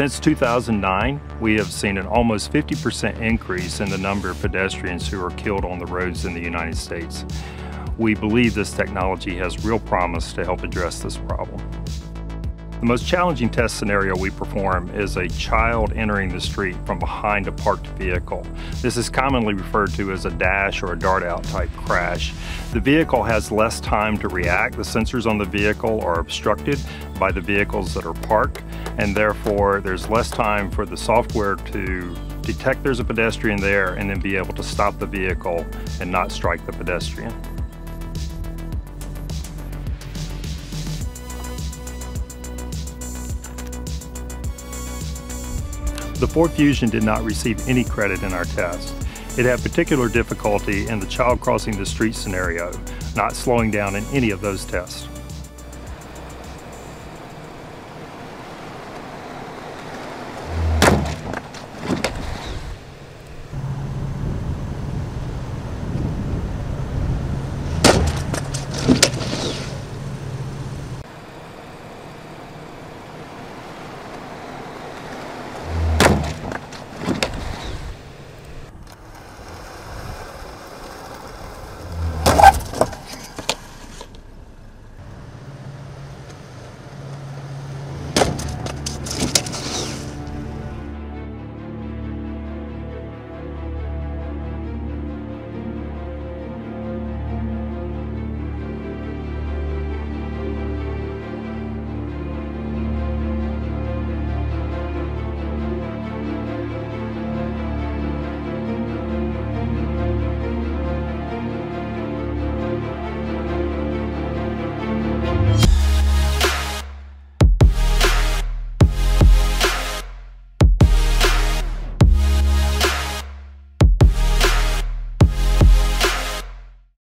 Since 2009, we have seen an almost 50% increase in the number of pedestrians who are killed on the roads in the United States. We believe this technology has real promise to help address this problem. The most challenging test scenario we perform is a child entering the street from behind a parked vehicle. This is commonly referred to as a dash or a dart out type crash. The vehicle has less time to react. The sensors on the vehicle are obstructed by the vehicles that are parked and therefore there's less time for the software to detect there's a pedestrian there and then be able to stop the vehicle and not strike the pedestrian. The Ford Fusion did not receive any credit in our test. It had particular difficulty in the child crossing the street scenario, not slowing down in any of those tests.